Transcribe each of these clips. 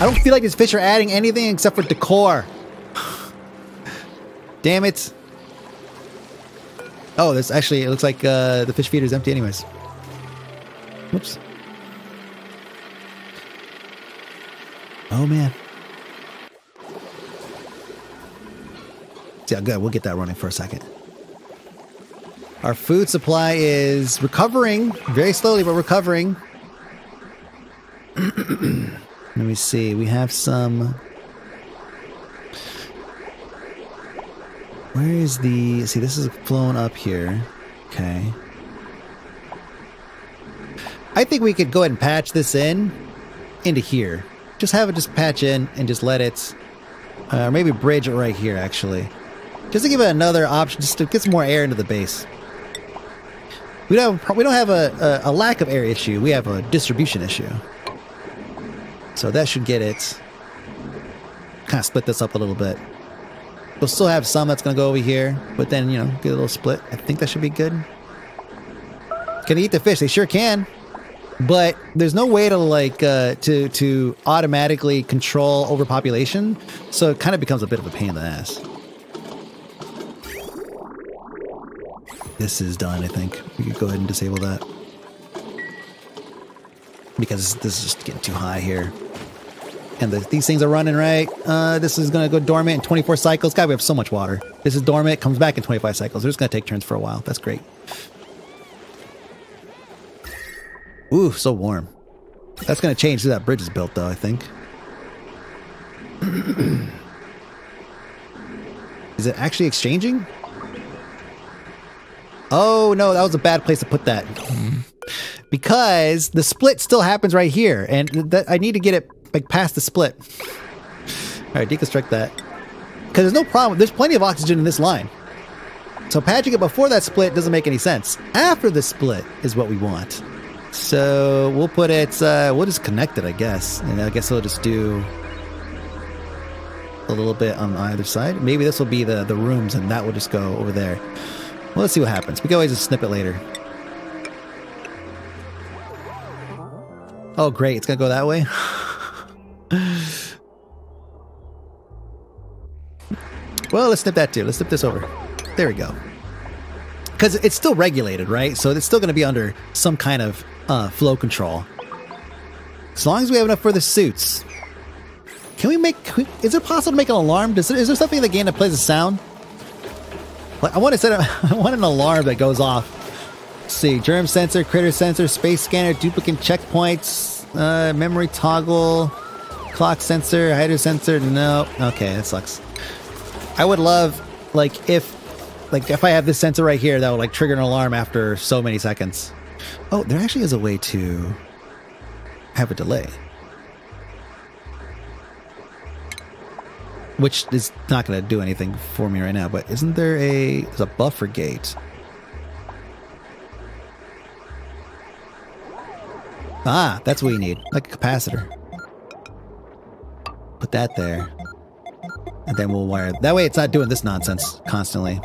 I don't feel like these fish are adding anything except for decor. Damn it. Oh, this actually, it looks like uh, the fish feeder is empty anyways. Whoops. Oh, man. Yeah, good. We'll get that running for a second. Our food supply is recovering very slowly, but recovering. Let me see. We have some. Where is the. See, this is flowing up here. Okay. I think we could go ahead and patch this in into here. Just have it just patch in and just let it. Uh, maybe bridge it right here, actually. Just to give it another option, just to get some more air into the base. We don't have, we don't have a, a, a lack of air issue. We have a distribution issue. So that should get it. Kind of split this up a little bit. We'll still have some that's going to go over here, but then, you know, get a little split. I think that should be good. Can they eat the fish? They sure can. But there's no way to like uh, to to automatically control overpopulation, so it kind of becomes a bit of a pain in the ass. This is done, I think. We could go ahead and disable that because this is just getting too high here. And the, these things are running right. Uh, this is going to go dormant in 24 cycles. God, we have so much water. This is dormant, comes back in 25 cycles. They're just going to take turns for a while. That's great. Ooh, so warm. That's going to change as that bridge is built, though, I think. is it actually exchanging? Oh, no, that was a bad place to put that. Because the split still happens right here, and I need to get it like past the split. All right, deconstruct that. Because there's no problem. There's plenty of oxygen in this line. So patching it before that split doesn't make any sense. After the split is what we want. So we'll put it, uh, we'll just connect it, I guess. And I guess we'll just do a little bit on either side. Maybe this will be the, the rooms and that will just go over there. Well, let's see what happens. We can always just snip it later. Oh, great. It's going to go that way. well, let's snip that too. Let's snip this over. There we go. Because it's still regulated, right? So it's still going to be under some kind of uh, flow control. As long as we have enough for the suits. Can we make... Can we, is it possible to make an alarm? Does, is there something in the game that plays a sound? Like, I want to set a, I want an alarm that goes off. Let's see, germ sensor, critter sensor, space scanner, duplicant checkpoints, uh, memory toggle, clock sensor, hydro sensor. No, okay, that sucks. I would love, like, if, like, if I have this sensor right here, that would like trigger an alarm after so many seconds. Oh, there actually is a way to have a delay. Which is not going to do anything for me right now, but isn't there a there's a buffer gate? Ah, that's what we need, like a capacitor. Put that there. And then we'll wire that way it's not doing this nonsense constantly.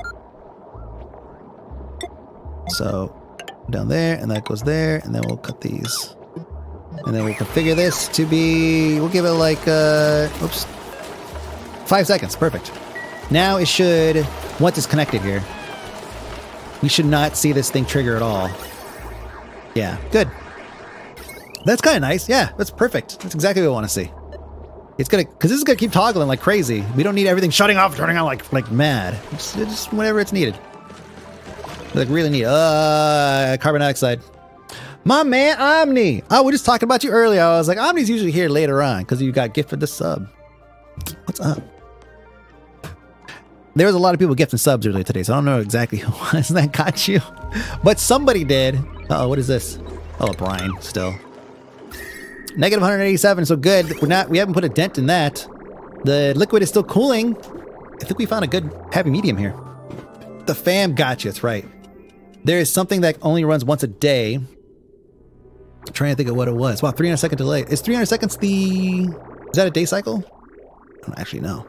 So down there, and that goes there, and then we'll cut these. And then we'll configure this to be, we'll give it like, uh, oops, five seconds, perfect. Now it should, once it's connected here, we should not see this thing trigger at all. Yeah, good. That's kind of nice. Yeah, that's perfect. That's exactly what we want to see. It's gonna, cause this is gonna keep toggling like crazy. We don't need everything shutting off, turning on like like mad. Just, whenever it's needed. Like really neat. Uh, carbon dioxide. My man Omni. Oh, we're just talking about you earlier. I was like, Omni's usually here later on because you got gifted the sub. What's up? There was a lot of people gifting subs earlier today, so I don't know exactly who was that got you, but somebody did. Uh oh, what is this? Oh, Brian still. Negative 187, so good. We're not. We haven't put a dent in that. The liquid is still cooling. I think we found a good happy medium here. The fam got you. That's right. There is something that only runs once a day. I'm trying to think of what it was. Wow, 300 second delay. Is 300 seconds the... Is that a day cycle? I don't actually know.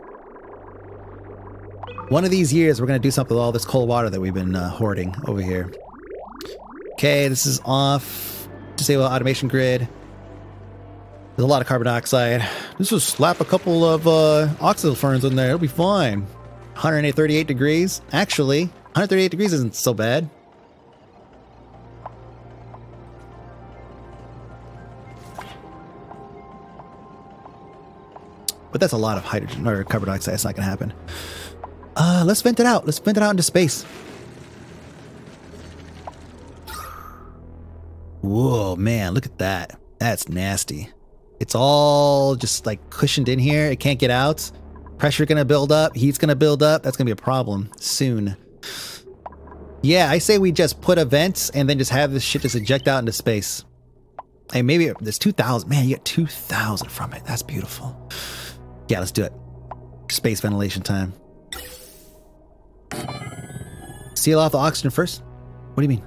One of these years, we're going to do something with all this cold water that we've been uh, hoarding over here. Okay, this is off. Disable automation grid. There's a lot of carbon dioxide. Let's just slap a couple of uh, oxidal ferns in there. It'll be fine. 138 degrees. Actually, 138 degrees isn't so bad. But that's a lot of hydrogen or carbon dioxide. It's not going to happen. Uh, let's vent it out. Let's vent it out into space. Whoa, man, look at that. That's nasty. It's all just like cushioned in here. It can't get out. Pressure gonna build up. Heat's gonna build up. That's gonna be a problem soon. Yeah, I say we just put a vent and then just have this shit just eject out into space. Hey, maybe there's 2,000. Man, you get 2,000 from it. That's beautiful. Yeah, let's do it. Space ventilation time. Seal off the oxygen first? What do you mean?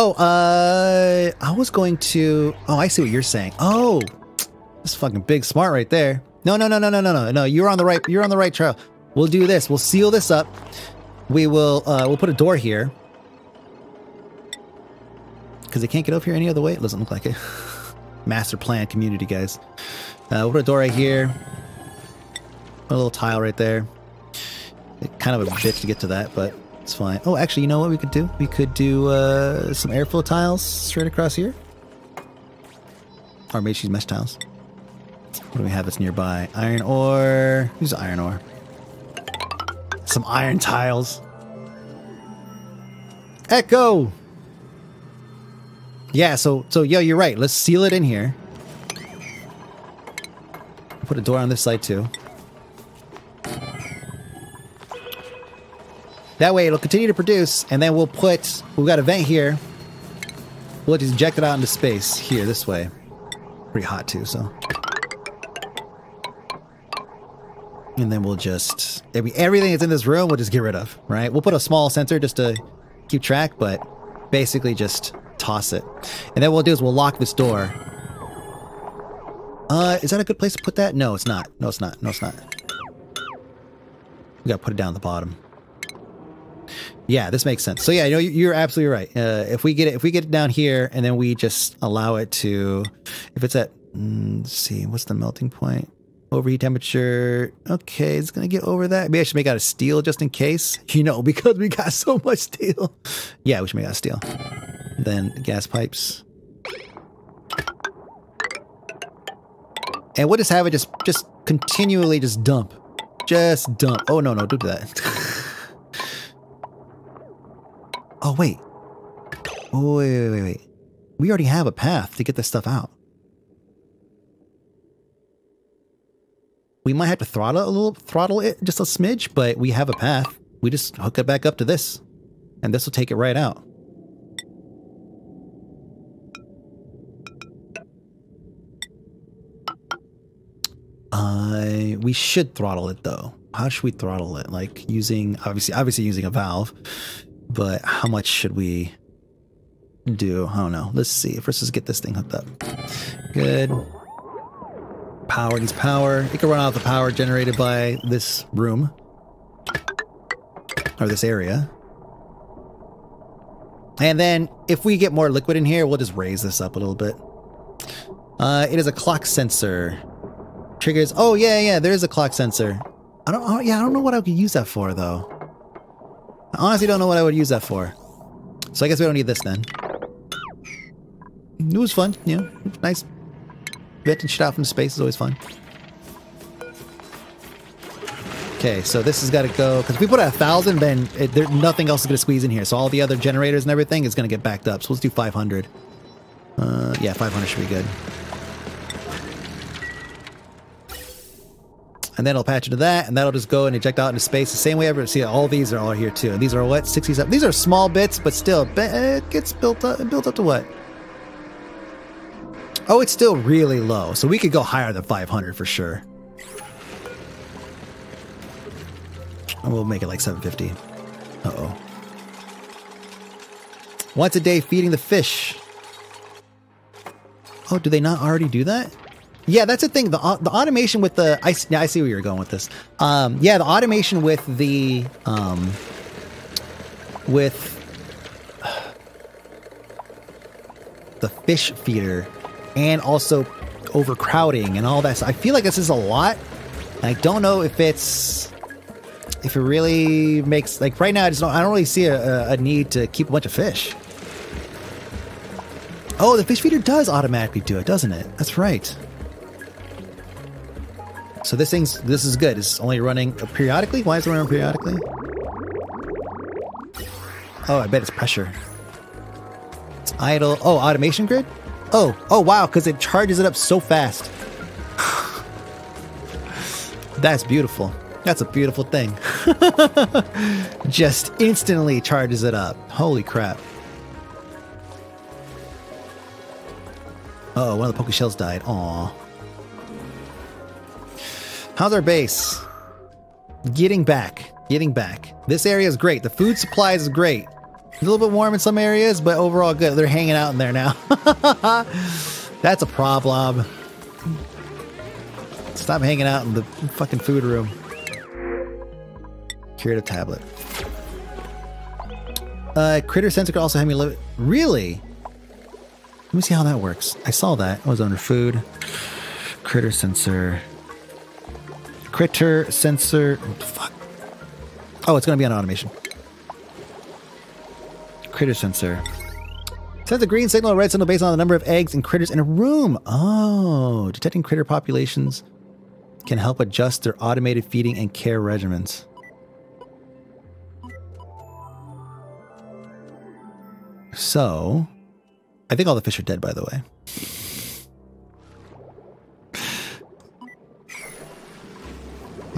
Oh, uh, I was going to. Oh, I see what you're saying. Oh, this fucking big smart right there. No, no, no, no, no, no, no, no. You're on the right. You're on the right trail. We'll do this. We'll seal this up. We will. Uh, we'll put a door here because they can't get up here any other way. It doesn't look like it. Master plan community, guys. Uh, we'll put a door right here. A little tile right there. It, kind of a bitch to get to that, but it's fine. Oh, actually, you know what we could do? We could do uh, some airflow tiles straight across here. Or maybe she's mesh tiles. What do we have that's nearby? Iron ore. Who's iron ore? Some iron tiles. Echo! Yeah, so, so, yo, you're right. Let's seal it in here. Put a door on this side, too. That way it'll continue to produce, and then we'll put, we've got a vent here. We'll just inject it out into space here, this way. Pretty hot too, so. And then we'll just, everything that's in this room we'll just get rid of, right? We'll put a small sensor just to keep track, but basically just toss it. And then what we'll do is we'll lock this door. Uh, is that a good place to put that? No, it's not. No, it's not. No, it's not. We gotta put it down at the bottom. Yeah, this makes sense. So yeah, you know, you're absolutely right. Uh, if we get it, if we get it down here and then we just allow it to, if it's at, mm, see, what's the melting point? Overheat temperature. Okay, it's gonna get over that. Maybe I should make out of steel just in case. You know, because we got so much steel. Yeah, we should make out of steel. Then gas pipes. And we'll just have it just just continually just dump. Just dump. Oh no, no, don't do that. Oh, wait. Oh, wait, wait, wait, wait. We already have a path to get this stuff out. We might have to throttle a little, throttle it just a smidge, but we have a path. We just hook it back up to this, and this will take it right out. Uh, we should throttle it though. How should we throttle it? Like using obviously, obviously using a valve. But how much should we do? I don't know. Let's see. First, let's get this thing hooked up. Good. Power needs power. It can run out the power generated by this room. Or this area. And then, if we get more liquid in here, we'll just raise this up a little bit. Uh, it is a clock sensor. Triggers. Oh, yeah, yeah, there is a clock sensor. I don't, oh, yeah, I don't know what I could use that for, though. I honestly don't know what I would use that for. So I guess we don't need this then. It was fun, you know, nice venting shit out from space is always fun. Okay, so this has got to go, because if we put a thousand, then it, there, nothing else is going to squeeze in here. So all the other generators and everything is going to get backed up. So let's do 500. Uh, yeah, 500 should be good. And then it'll patch into that, and that'll just go and eject out into space the same way ever. See, all these are all here too. And these are what 67. These are small bits, but still, it gets built up. Built up to what? Oh, it's still really low, so we could go higher than 500 for sure. And we'll make it like 750. Uh oh. Once a day feeding the fish. Oh, do they not already do that? Yeah, that's the thing. The the automation with the I I see where you're going with this. Um, yeah, the automation with the um, with the fish feeder and also overcrowding and all that. So I feel like this is a lot. I don't know if it's if it really makes like right now. I just don't. I don't really see a, a need to keep a bunch of fish. Oh, the fish feeder does automatically do it, doesn't it? That's right. So this thing's this is good. It's only running periodically. Why is it running periodically? Oh, I bet it's pressure. It's idle. Oh, automation grid. Oh, oh wow, because it charges it up so fast. That's beautiful. That's a beautiful thing. Just instantly charges it up. Holy crap. oh, one of the poke shells died. Aw. How's our base? Getting back. Getting back. This area is great. The food supply is great. A little bit warm in some areas, but overall good. They're hanging out in there now. That's a problem. Stop hanging out in the fucking food room. Curative tablet. Uh, critter sensor could also have me live. Really? Let me see how that works. I saw that. I was under food. Critter sensor. Critter sensor. Fuck. Oh, it's going to be on automation. Critter sensor. Sends a green signal, a red signal based on the number of eggs and critters in a room. Oh, detecting critter populations can help adjust their automated feeding and care regimens. So, I think all the fish are dead, by the way.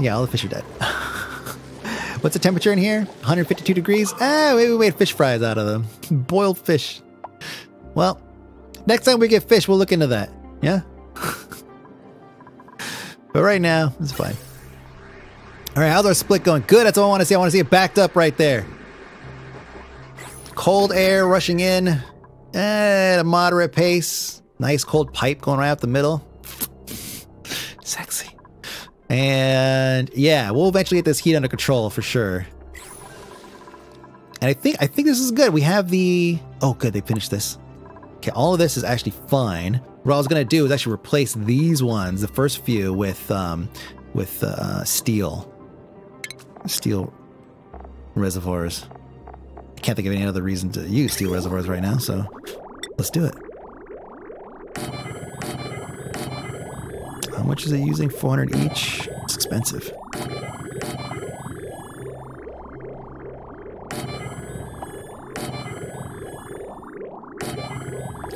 Yeah, all the fish are dead. What's the temperature in here? 152 degrees? Ah, maybe we made fish fries out of them. Boiled fish. Well, next time we get fish, we'll look into that. Yeah? but right now, it's fine. All right, how's our split going? Good, that's all I want to see. I want to see it backed up right there. Cold air rushing in at a moderate pace. Nice cold pipe going right up the middle. And yeah, we'll eventually get this heat under control for sure. And I think I think this is good. We have the oh good, they finished this. Okay, all of this is actually fine. What I was gonna do is actually replace these ones, the first few, with um with uh, steel, steel reservoirs. I can't think of any other reason to use steel reservoirs right now, so let's do it. How much is it using? 400 each? It's expensive.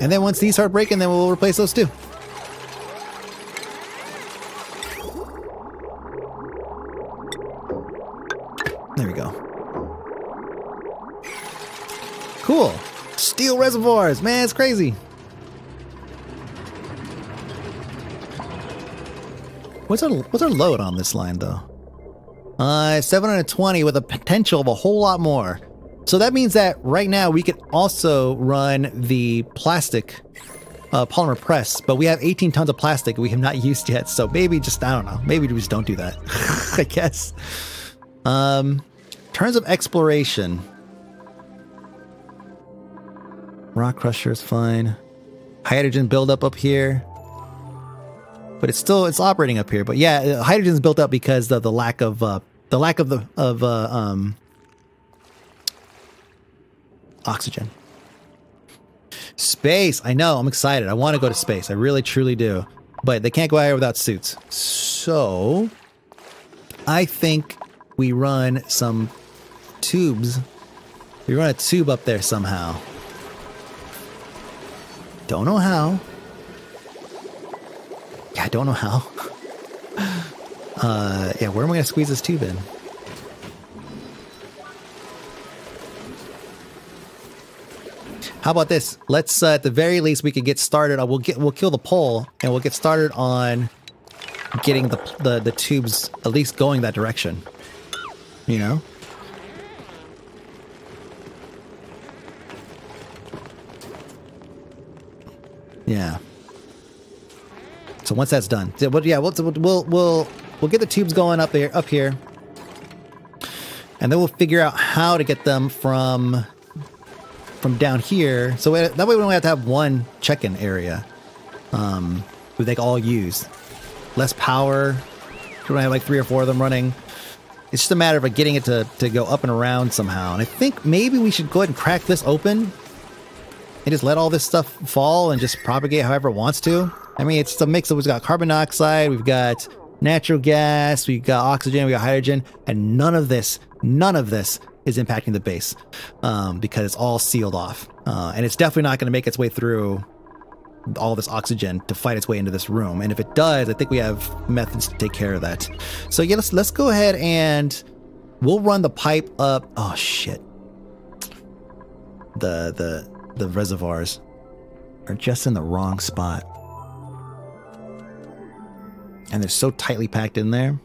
And then once these start breaking, then we'll replace those too. There we go. Cool. Steel reservoirs. Man, it's crazy. What's our what's our load on this line though? Uh 720 with a potential of a whole lot more. So that means that right now we could also run the plastic uh, polymer press, but we have 18 tons of plastic we have not used yet. So maybe just, I don't know, maybe we just don't do that, I guess. Um, terms of exploration. Rock crusher is fine. Hydrogen buildup up here. But it's still, it's operating up here. But yeah, hydrogen's built up because of the lack of, uh, the lack of the, of, uh, um, oxygen. Space. I know. I'm excited. I want to go to space. I really, truly do. But they can't go out here without suits. So, I think we run some tubes. We run a tube up there somehow. Don't know how. I don't know how. Uh, yeah, where am I going to squeeze this tube in? How about this? Let's uh, at the very least we could get started. Uh, we'll get we'll kill the pole and we'll get started on getting the the the tubes at least going that direction. You know. Yeah. So once that's done, yeah, we'll we'll we'll we'll get the tubes going up there up here, and then we'll figure out how to get them from from down here. So that way we only have to have one check-in area. Um, they all use less power. We don't have like three or four of them running. It's just a matter of like, getting it to, to go up and around somehow. And I think maybe we should go ahead and crack this open and just let all this stuff fall and just propagate however it wants to. I mean, it's a mix of we've got carbon dioxide, we've got natural gas, we've got oxygen, we've got hydrogen, and none of this, none of this is impacting the base um, because it's all sealed off. Uh, and it's definitely not going to make its way through all this oxygen to fight its way into this room. And if it does, I think we have methods to take care of that. So yeah, let's let's go ahead and we'll run the pipe up. Oh shit. The the the reservoirs are just in the wrong spot. And they're so tightly packed in there.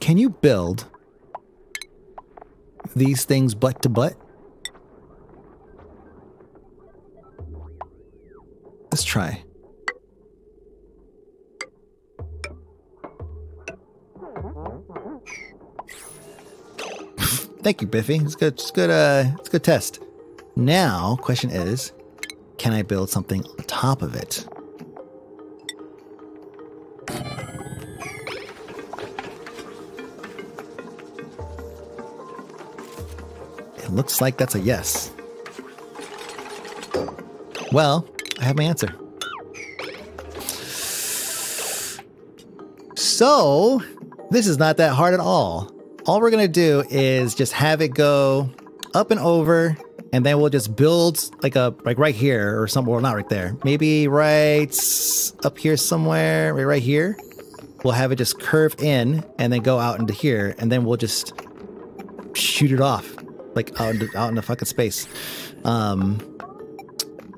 Can you build these things butt to butt? Let's try. Thank you, Biffy. It's good. It's good. Uh, it's a good test. Now, question is, can I build something on top of it? It looks like that's a yes. Well, I have my answer. So, this is not that hard at all. All we're gonna do is just have it go up and over, and then we'll just build like a like right here or somewhere, well, not right there. Maybe right up here somewhere, right, right here. We'll have it just curve in and then go out into here, and then we'll just shoot it off like out into, out into fucking space. Um,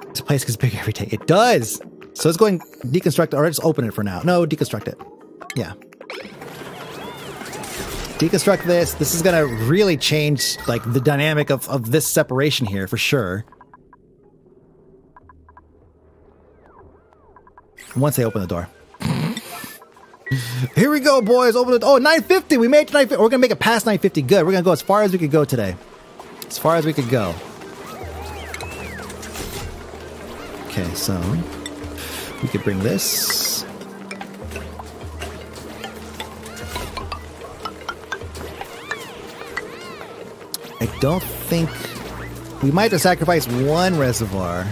this place gets bigger every day. It does. So it's going deconstruct or just open it for now. No, deconstruct it. Yeah. Deconstruct this. This is gonna really change like the dynamic of, of this separation here for sure. Once they open the door. Here we go, boys. Open it. Oh, 950. We made it to 950. We're to make it past 950. Good. We're to go as far as we could go today. As far as we could go. Okay, so we could bring this. I don't think we might have sacrificed one reservoir.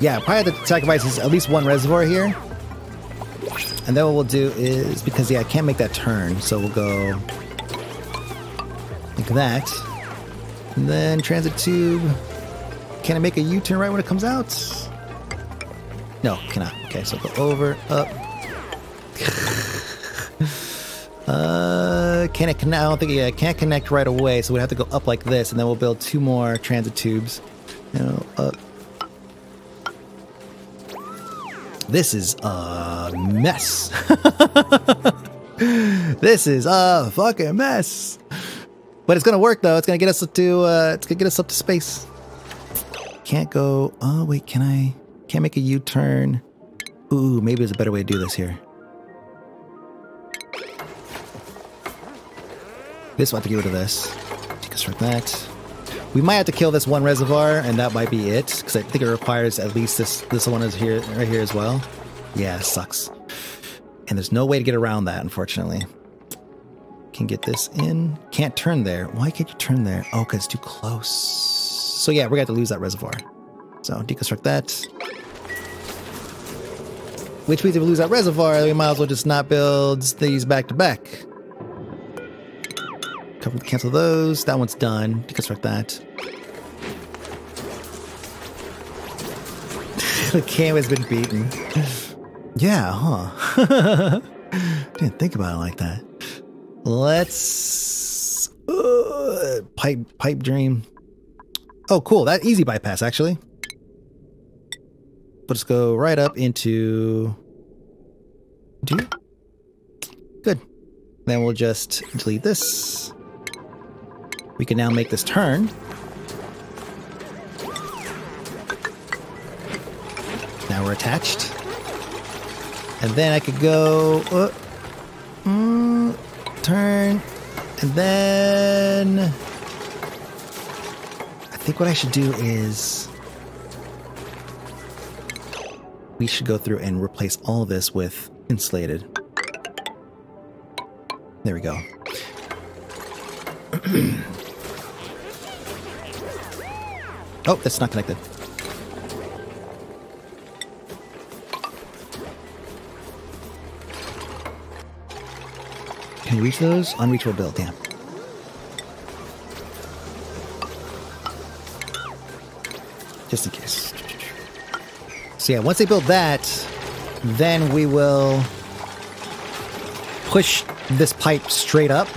Yeah, probably have to sacrifice at least one reservoir here. And then what we'll do is because yeah, I can't make that turn, so we'll go like that. And then transit tube. Can I make a U-turn right when it comes out? No, cannot. Okay, so go over, up. uh, can it connect? I don't think it can't connect right away, so we'd have to go up like this, and then we'll build two more transit tubes. You know, up. This is a mess. this is a fucking mess. But it's gonna work though. It's gonna get us to uh, it's gonna get us up to space. Can't go. Oh wait, can I? Can't make a U-turn. Ooh, maybe there's a better way to do this here. This will have to get rid of this. Deconstruct that. We might have to kill this one reservoir, and that might be it, because I think it requires at least this this one is here right here as well. Yeah, sucks. And there's no way to get around that, unfortunately. Can get this in. Can't turn there. Why can't you turn there? Oh, because it's too close. So yeah, we're going to lose that reservoir. So deconstruct that. Which means if we lose that reservoir, we might as well just not build these back to back. Cover, cancel those. That one's done. Deconstruct that. the cam has been beaten. Yeah, huh? Didn't think about it like that. Let's uh, pipe pipe dream. Oh, cool. That easy bypass actually. Let's go right up into. Do good. Then we'll just delete this. We can now make this turn. Now we're attached. And then I could go... Uh, mm, turn. And then... I think what I should do is... We should go through and replace all this with insulated. There we go. oh, that's not connected. Can you reach those? Unreachable build, damn. Just in case. So yeah, once they build that, then we will push this pipe straight up.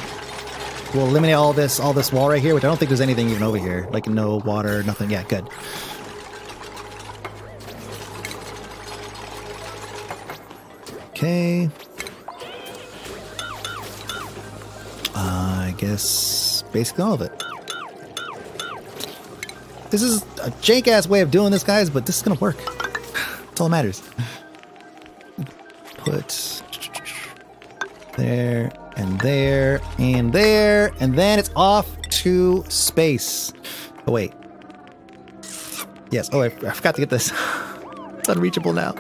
We'll eliminate all this all this wall right here, which I don't think there's anything even over here. Like no water, nothing. Yeah, good. Okay. I guess basically all of it. This is a jank ass way of doing this, guys, but this is gonna work. That's all that matters. There and there, and then it's off to space. Oh wait. Yes. Oh, I, I forgot to get this. it's unreachable now.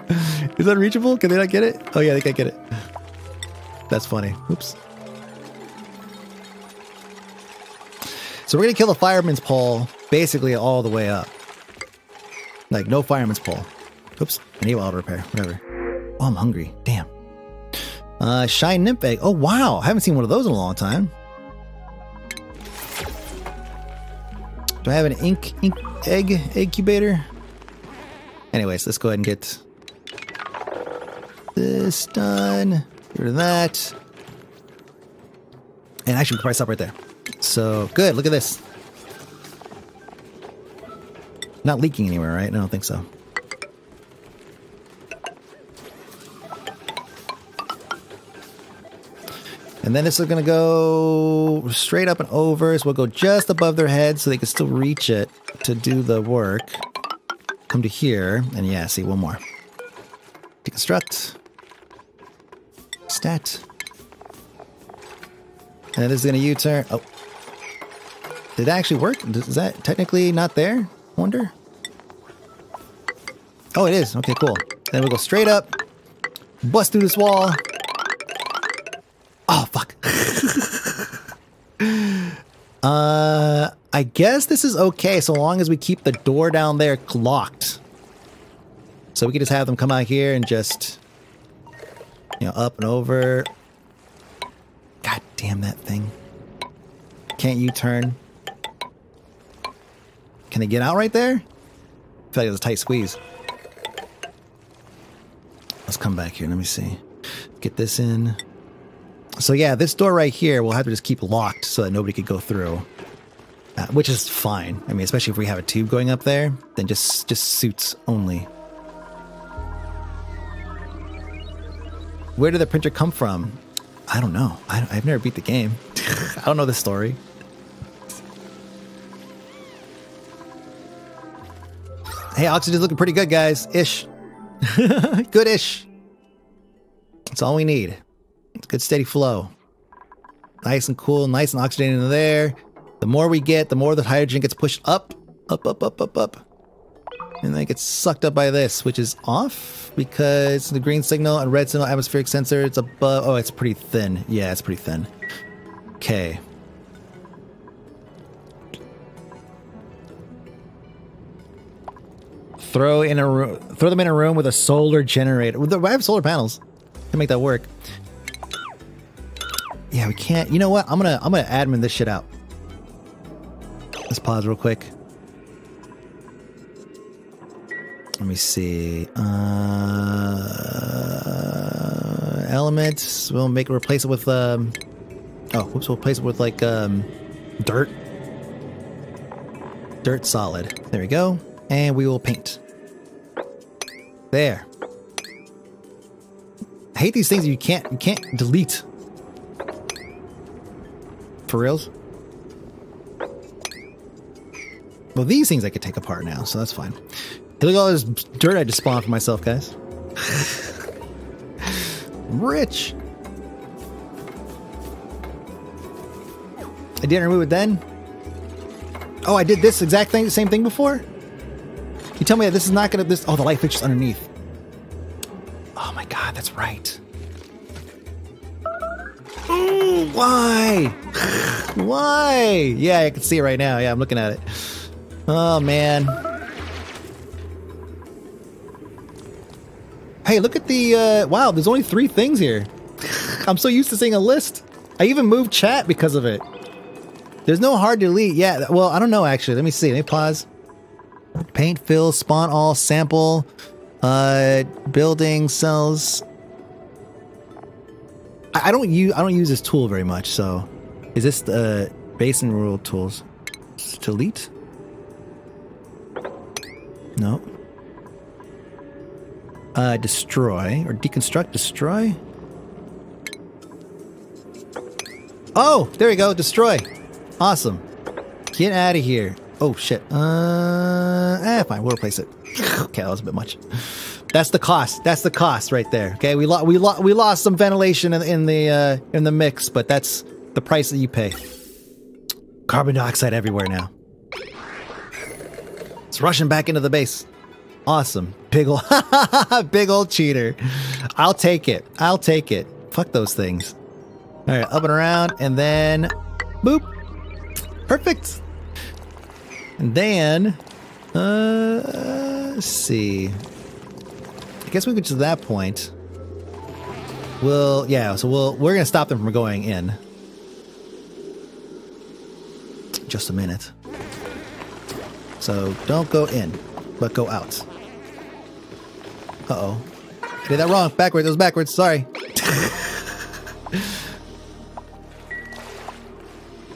Is it unreachable? Can they not get it? Oh yeah, they can't get it. That's funny. Oops. So we're gonna kill the fireman's pole basically all the way up. Like no fireman's pole. Oops, I need auto repair, whatever. Oh, I'm hungry. Damn. Uh, shine nymph egg. Oh wow, I haven't seen one of those in a long time. Do I have an ink ink egg incubator? Anyways, let's go ahead and get this done. Get rid of that. And actually, we can probably stop right there. So good. Look at this. Not leaking anywhere, right? I don't think so. And then this is going to go straight up and over. So we'll go just above their head so they can still reach it to do the work. Come to here. And yeah, see, one more. Deconstruct. Stat. And this is going to U-turn. Oh. Did that actually work? Is that technically not there? Wonder? Oh, it is. Okay, cool. Then we'll go straight up. Bust through this wall. Uh, I guess this is okay so long as we keep the door down there locked. So we can just have them come out here and just, you know, up and over. God damn that thing. Can't you turn? Can they get out right there? I feel like it's a tight squeeze. Let's come back here. Let me see. Get this in. So yeah, this door right here we'll have to just keep locked so that nobody could go through. Uh, which is fine. I mean, especially if we have a tube going up there, then just just suits only. Where did the printer come from? I don't know. I, have never beat the game. I don't know the story. Hey, oxygen's looking pretty good, guys. Ish. Good-ish. That's all we need. Good steady flow. Nice and cool, nice and oxygenated in there. The more we get, the more the hydrogen gets pushed up, up, up, up, up, up. And then it gets sucked up by this, which is off because the green signal and red signal atmospheric sensor, it's above. Oh, it's pretty thin. Yeah, it's pretty thin. Okay. Throw in a room, throw them in a room with a solar generator. I have solar panels to make that work. Yeah, we can't. You know what? I'm gonna I'm gonna admin this shit out. Let's pause real quick. Let me see. Uh, elements. We'll make replace it with um. Oh, whoops! We'll replace it with like um, dirt. Dirt solid. There we go. And we will paint. There. I hate these things you can't you can't delete. For reals? Well, these things I could take apart now, so that's fine. Look at all this dirt I just spawned for myself, guys. Rich. I didn't remove it then. Oh, I did this exact thing, same thing before. You tell me that this is not gonna this. Oh, the light fixture's underneath. Oh my god, that's right. Ooh, why? Why? Yeah, I can see it right now. Yeah, I'm looking at it. Oh man. Hey, look at the, uh, wow, there's only three things here. I'm so used to seeing a list. I even moved chat because of it. There's no hard delete. Yeah, well, I don't know actually. Let me see. Let me pause. Paint, fill, spawn all, sample, uh, building, cells. I, I don't use I don't use this tool very much. So, is this the basin rule tools? Delete? No. Uh, destroy or deconstruct. Destroy. Oh, there we go. Destroy. Awesome. Get out of here. Oh shit. Uh, eh, fine. We'll replace it. okay, that was a bit much. That's the cost. That's the cost right there. Okay, we lost we lost we lost some ventilation in, in the uh, in the mix, but that's the price that you pay. Carbon dioxide everywhere now. It's rushing back into the base. Awesome. Big old big old cheater. I'll take it. I'll take it. Fuck those things. All right, up and around, and then boop. Perfect. And then, uh, let's see. I guess we get to that point. We'll, yeah, so we'll, we're going to stop them from going in. Just a minute. So don't go in, but go out. Uh-oh. I did that wrong. Backwards. It was backwards. Sorry.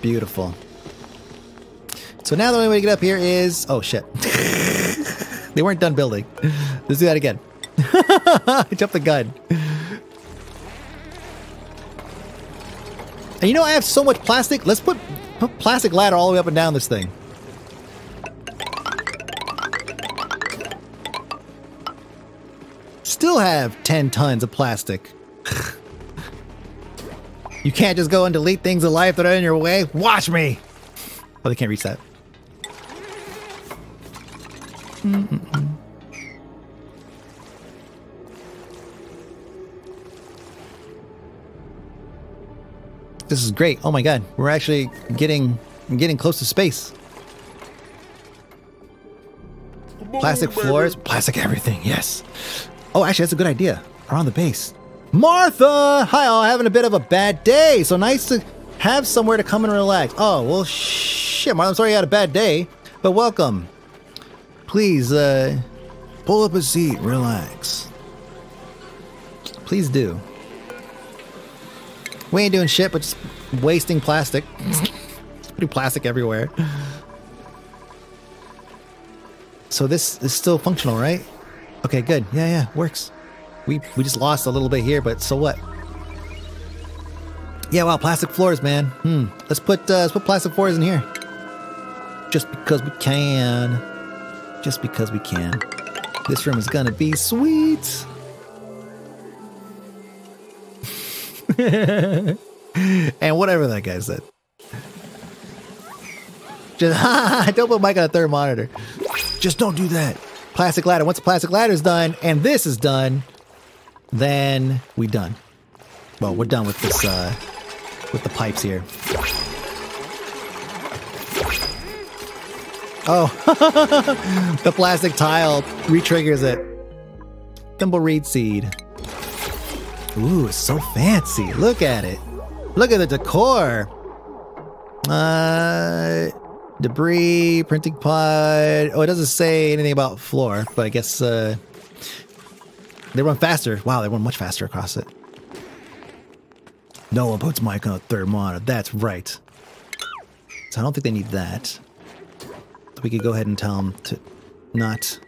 Beautiful. So now the only way to get up here is... Oh, shit. they weren't done building. Let's do that again. I jumped the gun. And you know I have so much plastic. Let's put, put plastic ladder all the way up and down this thing. Still have 10 tons of plastic. you can't just go and delete things in life that are in your way. Watch me! Oh, they can't reach that. Mm. This is great. Oh my god, we're actually getting getting close to space. Plastic floors, plastic everything. Yes. Oh, actually, that's a good idea. Around the base. Martha! Hi, all. Having a bit of a bad day. So nice to have somewhere to come and relax. Oh, well, shit, Martha. I'm sorry you had a bad day, but welcome. Please, uh, pull up a seat, relax. Please do. We ain't doing shit, but just wasting plastic. Putting plastic everywhere. So this is still functional, right? Okay, good. Yeah, yeah, works. We we just lost a little bit here, but so what? Yeah, wow, plastic floors, man. Hmm. Let's put uh, let's put plastic floors in here. Just because we can. Just because we can. This room is gonna be sweet. and whatever that guy said. Just don't put Mike on a third monitor. Just don't do that. Plastic ladder. Once the plastic ladder is done and this is done, then we done. Well, we're done with this uh with the pipes here. Oh, the plastic tile re-triggers it. Thimble reed seed. Ooh, it's so fancy. Look at it. Look at the decor. Uh, debris, printing pod. Oh, it doesn't say anything about floor, but I guess uh, they run faster. Wow, they run much faster across it. No one puts Mike on a third monitor. That's right. So I don't think they need that. We could go ahead and tell them to not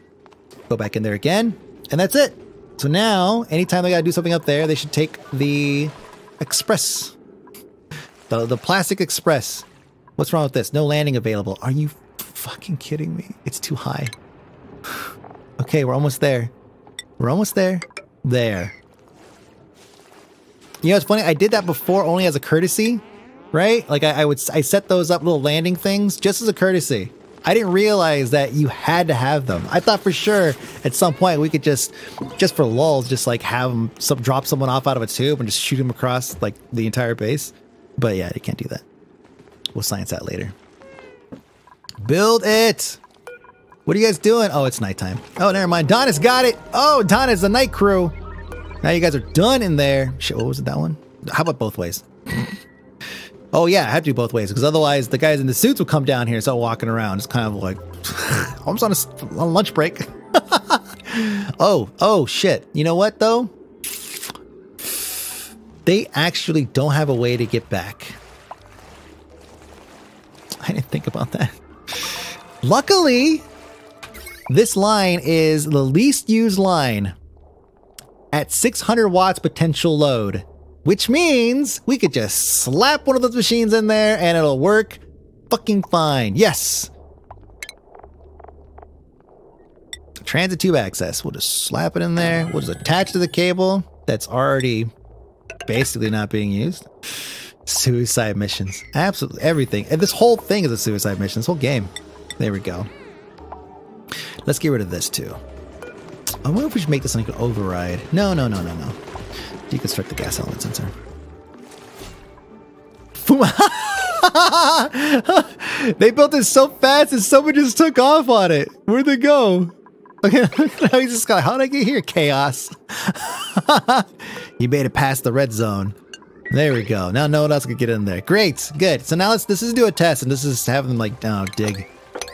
go back in there again. And that's it. So now, anytime they gotta do something up there, they should take the express. The, the plastic express. What's wrong with this? No landing available. Are you fucking kidding me? It's too high. Okay, we're almost there. We're almost there. There. You know, it's funny. I did that before only as a courtesy, right? Like I, I would, I set those up little landing things just as a courtesy. I didn't realize that you had to have them. I thought for sure at some point we could just, just for lulls, just like have them some, drop someone off out of a tube and just shoot them across like the entire base. But yeah, you can't do that. We'll science that later. Build it. What are you guys doing? Oh, it's nighttime. Oh, never mind. Donna's got it. Oh, Donna's the night crew. Now you guys are done in there. Shit, what was it, that one? How about both ways? Oh, yeah, I have to do both ways because otherwise the guys in the suits will come down here and start walking around. It's kind of like, almost on a, on lunch break. oh, oh, shit. You know what, though? They actually don't have a way to get back. I didn't think about that. Luckily, this line is the least used line at 600 watts potential load, which means we could just slap one of those machines in there and it'll work fucking fine. Yes. Transit tube access. We'll just slap it in there. We'll just attach to the cable that's already basically not being used. Suicide missions. Absolutely everything. And this whole thing is a suicide mission. This whole game. There we go. Let's get rid of this too. I wonder if we should make this like an override. No, no, no, no, no. Deconstruct the gas element sensor. they built it so fast and someone just took off on it. Where'd they go? Okay, now he's just got, how did I get here? Chaos. you made it past the red zone. There we go. Now no one else can get in there. Great, good. So now let's this is do a test, and this is have them like oh, dig,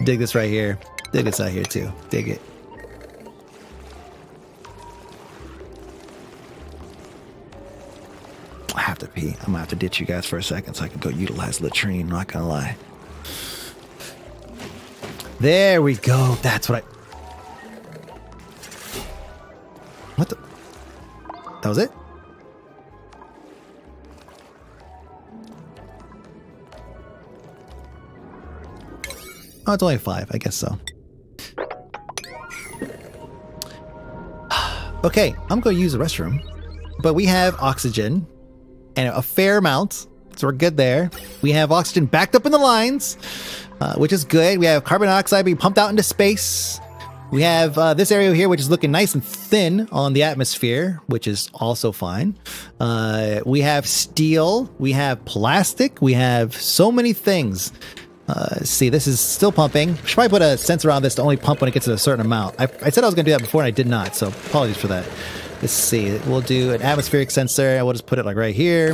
dig this right here. Dig this out here too. Dig it. I have to pee. I'm gonna have to ditch you guys for a second so I can go utilize latrine. Not gonna lie. There we go. That's what I. What the? That was it? Oh, it's only five. I guess so. okay, I'm going to use the restroom. But we have oxygen and a fair amount. So we're good there. We have oxygen backed up in the lines, uh, which is good. We have carbon dioxide being pumped out into space. We have uh, this area here, which is looking nice and thin on the atmosphere, which is also fine. Uh, we have steel. We have plastic. We have so many things. Uh, see, this is still pumping. Should probably put a sensor on this to only pump when it gets to a certain amount. I, I said I was going to do that before and I did not, so apologies for that. Let's see. We'll do an atmospheric sensor. We'll just put it like right here.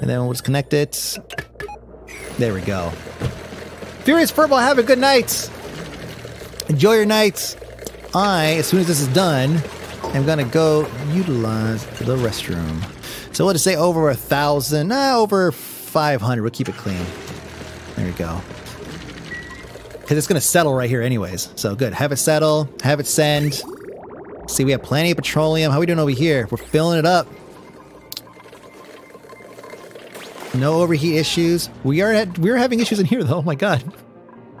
And then we'll just connect it. There we go. Furious Furball, have a good night. Enjoy your night. I, as soon as this is done, am going to go utilize the restroom. So we'll just say over a thousand, nah, over 500. We'll keep it clean. There we go. Because it's going to settle right here anyways. So good. Have it settle. Have it send. See, we have plenty of petroleum. How are we doing over here? We're filling it up. No overheat issues. We are we are having issues in here though. Oh my god.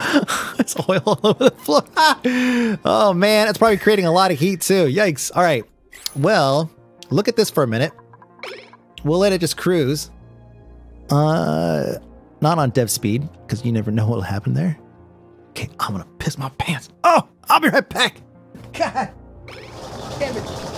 it's oil all over the floor. oh man, that's probably creating a lot of heat too. Yikes. All right. Well, look at this for a minute. We'll let it just cruise. Uh, not on dev speed, because you never know what'll happen there. Okay, I'm gonna piss my pants. Oh, I'll be right back. God damn it.